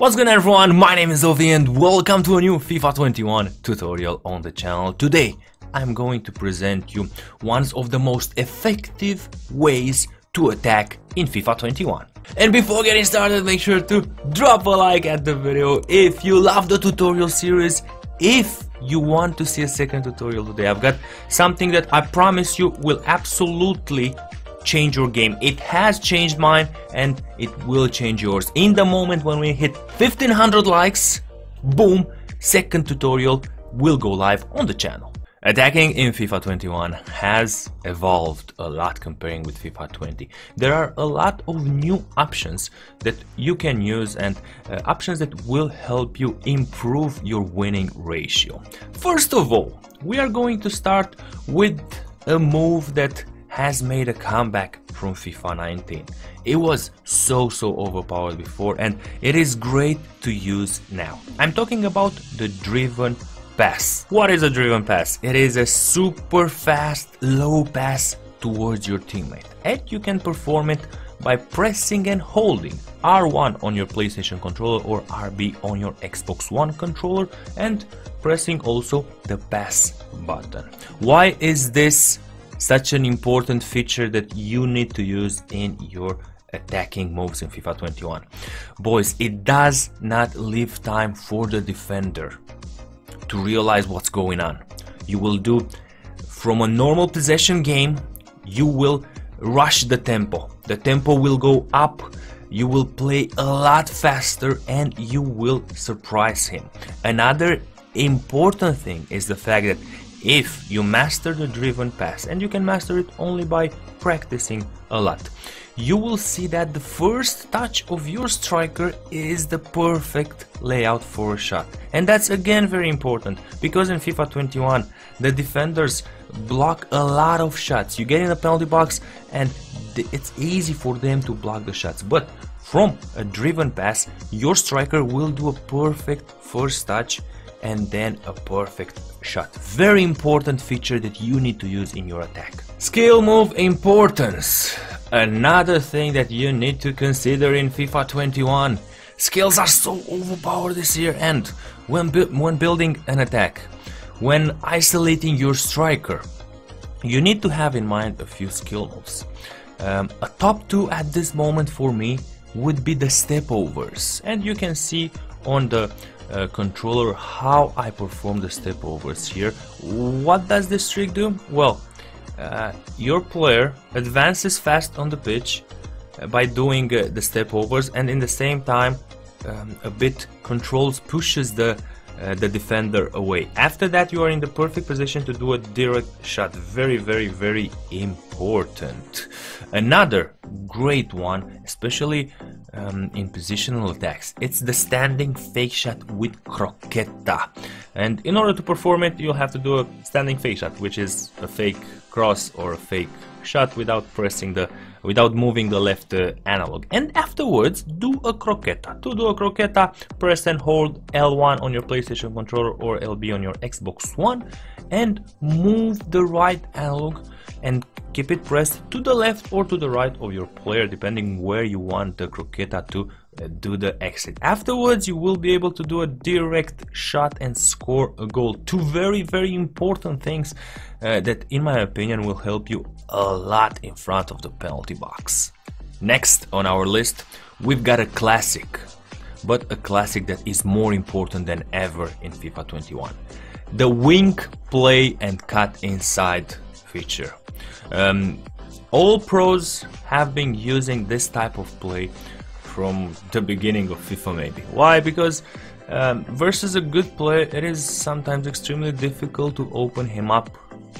What's going on everyone, my name is Ovi and welcome to a new FIFA 21 tutorial on the channel. Today I'm going to present you one of the most effective ways to attack in FIFA 21. And before getting started, make sure to drop a like at the video if you love the tutorial series. If you want to see a second tutorial today, I've got something that I promise you will absolutely change your game. It has changed mine and it will change yours. In the moment when we hit 1500 likes, boom, second tutorial will go live on the channel. Attacking in FIFA 21 has evolved a lot comparing with FIFA 20. There are a lot of new options that you can use and uh, options that will help you improve your winning ratio. First of all, we are going to start with a move that has made a comeback from FIFA 19. It was so so overpowered before and it is great to use now. I'm talking about the driven pass. What is a driven pass? It is a super fast low pass towards your teammate and you can perform it by pressing and holding R1 on your PlayStation controller or RB on your Xbox One controller and pressing also the pass button. Why is this such an important feature that you need to use in your attacking moves in FIFA 21. Boys, it does not leave time for the defender to realize what's going on. You will do from a normal possession game, you will rush the tempo. The tempo will go up, you will play a lot faster and you will surprise him. Another important thing is the fact that if you master the driven pass and you can master it only by practicing a lot. You will see that the first touch of your striker is the perfect layout for a shot. And that's again very important because in FIFA 21 the defenders block a lot of shots. You get in the penalty box and it's easy for them to block the shots. But from a driven pass your striker will do a perfect first touch and then a perfect shot. Very important feature that you need to use in your attack. Skill move importance. Another thing that you need to consider in FIFA 21. Skills are so overpowered this year and when, bu when building an attack, when isolating your striker, you need to have in mind a few skill moves. Um, a top two at this moment for me would be the step overs and you can see on the uh, controller how I perform the step overs here. What does this trick do? Well, uh, your player advances fast on the pitch uh, by doing uh, the step overs and in the same time um, a bit controls pushes the uh, the defender away. After that you are in the perfect position to do a direct shot. Very very very important. Another great one, especially um, in positional attacks. It's the standing fake shot with croqueta. And in order to perform it, you'll have to do a standing fake shot, which is a fake cross or a fake shot without pressing the without moving the left uh, analog. And afterwards do a croqueta. To do a croqueta press and hold L1 on your PlayStation controller or LB on your Xbox One and move the right analog and keep it pressed to the left or to the right of your player depending where you want the croqueta to do the exit. Afterwards you will be able to do a direct shot and score a goal. Two very very important things uh, that in my opinion will help you a lot in front of the penalty box. Next on our list we've got a classic but a classic that is more important than ever in FIFA 21. The wing play and cut inside feature. Um, all pros have been using this type of play from the beginning of FIFA maybe. Why? Because um, versus a good player, it is sometimes extremely difficult to open him up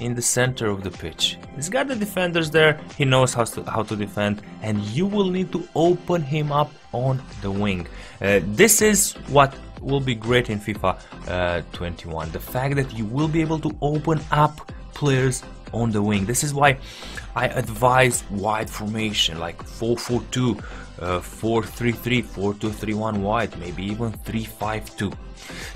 in the center of the pitch. He's got the defenders there, he knows how to, how to defend, and you will need to open him up on the wing. Uh, this is what will be great in FIFA uh, 21. The fact that you will be able to open up players on the wing. This is why I advise wide formation like 442, uh, 433, 4231 wide, maybe even 352.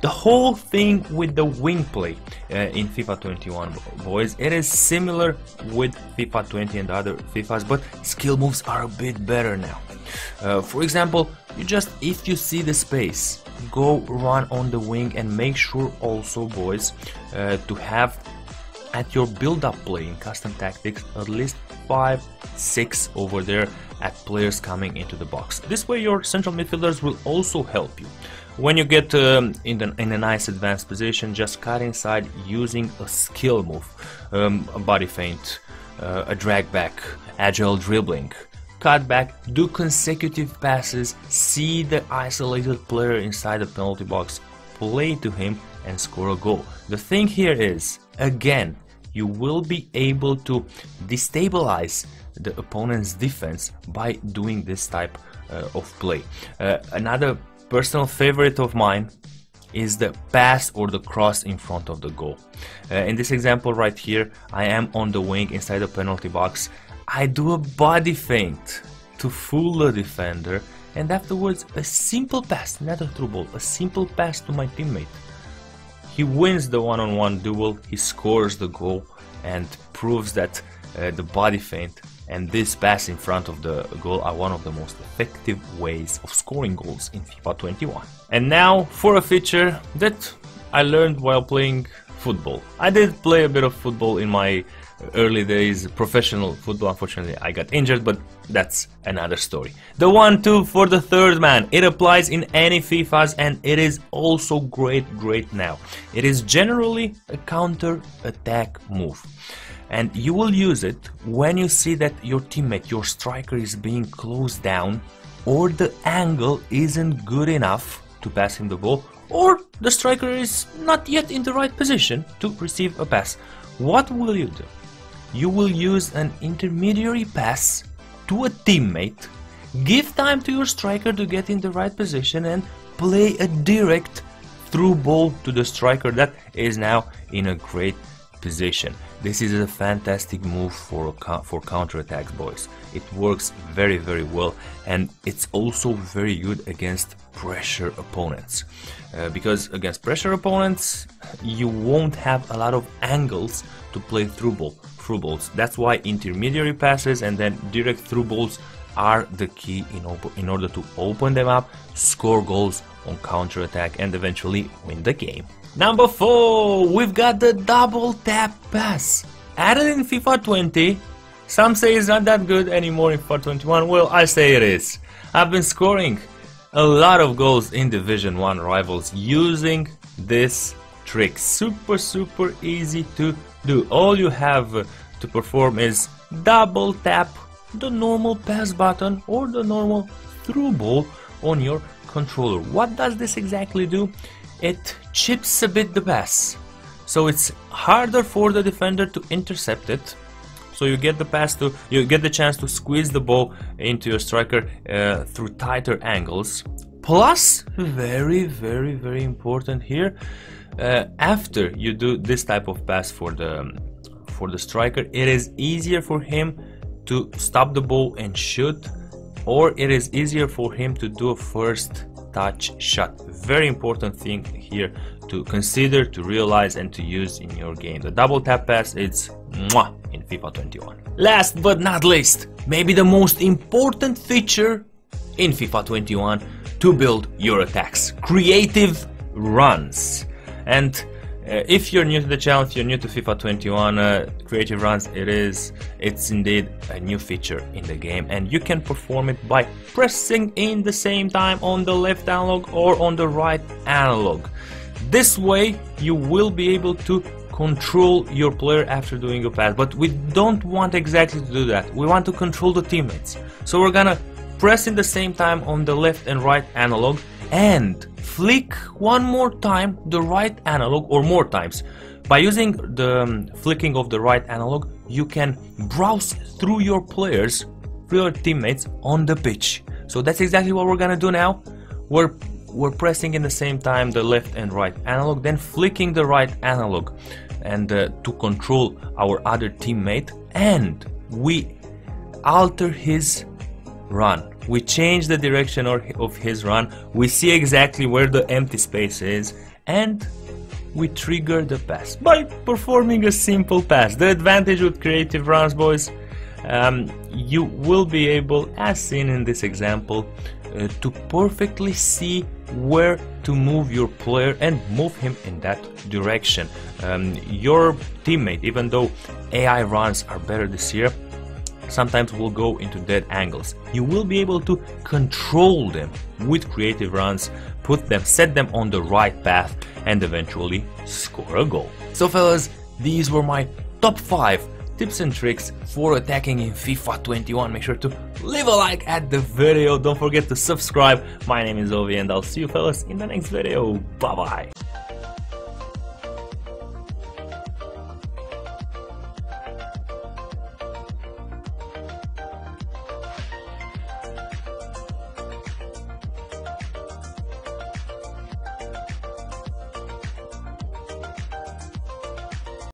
The whole thing with the wing play uh, in FIFA 21, boys, it is similar with FIFA 20 and other FIFAs, but skill moves are a bit better now. Uh, for example, you just if you see the space go run on the wing and make sure also boys uh, to have at your build-up play in custom tactics at least 5 6 over there at players coming into the box. This way your central midfielders will also help you. When you get um, in, the, in a nice advanced position just cut inside using a skill move um, a body feint uh, a drag back agile dribbling. Cut back, do consecutive passes, see the isolated player inside the penalty box, play to him and score a goal. The thing here is, again, you will be able to destabilize the opponent's defense by doing this type uh, of play. Uh, another personal favorite of mine is the pass or the cross in front of the goal. Uh, in this example right here, I am on the wing inside the penalty box. I do a body feint to fool the defender and afterwards a simple pass, not a through ball, a simple pass to my teammate. He wins the one-on-one -on -one duel, he scores the goal and proves that uh, the body feint and this pass in front of the goal are one of the most effective ways of scoring goals in FIFA 21. And now for a feature that I learned while playing football. I did play a bit of football in my early days professional football unfortunately I got injured but that's another story. The 1-2 for the third man. It applies in any FIFAs and it is also great great now. It is generally a counter attack move and you will use it when you see that your teammate, your striker is being closed down or the angle isn't good enough to pass him the ball or the striker is not yet in the right position to receive a pass. What will you do? You will use an intermediary pass to a teammate, give time to your striker to get in the right position and play a direct through ball to the striker that is now in a great position. This is a fantastic move for for counterattacks, boys. It works very very well, and it's also very good against pressure opponents. Uh, because against pressure opponents, you won't have a lot of angles to play through ball, through balls. That's why intermediary passes and then direct through balls are the key in, in order to open them up, score goals on counter attack, and eventually win the game. Number 4, we've got the double tap pass. Added in FIFA 20, some say it's not that good anymore in FIFA 21, well I say it is. I've been scoring a lot of goals in Division 1 rivals using this trick. Super super easy to do. All you have to perform is double tap the normal pass button or the normal through ball on your controller. What does this exactly do? it chips a bit the pass. So it's harder for the defender to intercept it. So you get the pass to you get the chance to squeeze the ball into your striker uh, through tighter angles. Plus, very very very important here, uh, after you do this type of pass for the for the striker, it is easier for him to stop the ball and shoot, or it is easier for him to do a first touch shot. Very important thing here to consider, to realize and to use in your game. The double tap pass, it's mwah in FIFA 21. Last but not least, maybe the most important feature in FIFA 21 to build your attacks. Creative runs. And uh, if you're new to the channel, if you're new to FIFA 21 uh, Creative Runs, it is, it's indeed a new feature in the game and you can perform it by pressing in the same time on the left analog or on the right analog. This way you will be able to control your player after doing a pass, but we don't want exactly to do that. We want to control the teammates. So we're gonna press in the same time on the left and right analog and flick one more time the right analog or more times. By using the um, flicking of the right analog, you can browse through your players, through your teammates on the pitch. So that's exactly what we're gonna do now. We're we're pressing in the same time the left and right analog, then flicking the right analog, and uh, to control our other teammate, and we alter his run we change the direction of his run, we see exactly where the empty space is, and we trigger the pass by performing a simple pass. The advantage with creative runs, boys, um, you will be able, as seen in this example, uh, to perfectly see where to move your player and move him in that direction. Um, your teammate, even though AI runs are better this year, sometimes will go into dead angles. You will be able to control them with creative runs, put them, set them on the right path, and eventually score a goal. So fellas, these were my top 5 tips and tricks for attacking in FIFA 21. Make sure to leave a like at the video. Don't forget to subscribe. My name is Ovi and I'll see you fellas in the next video. Bye bye.